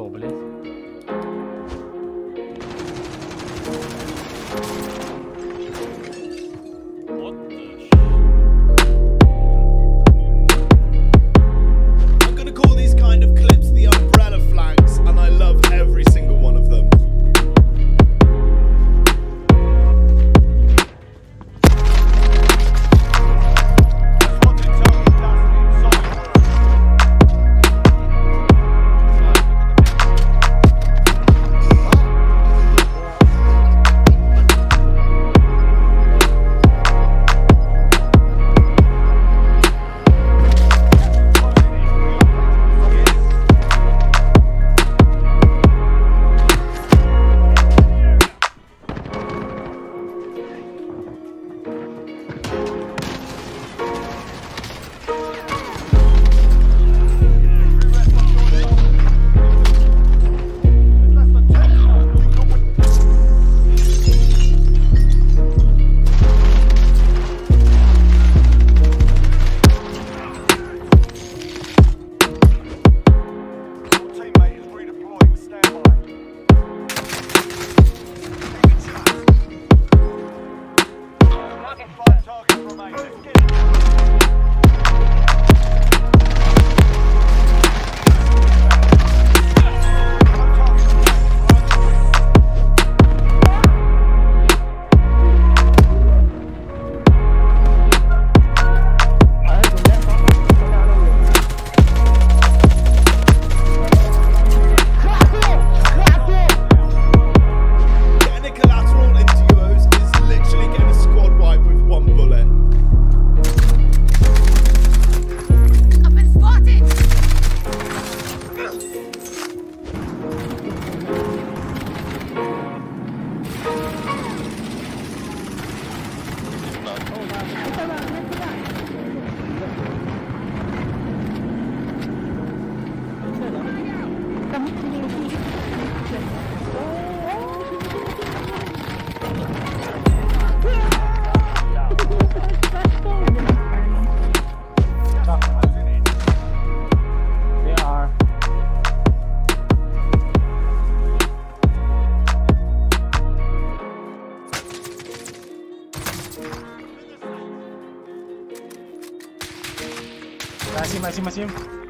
что, блядь? They Cima, cima, cima.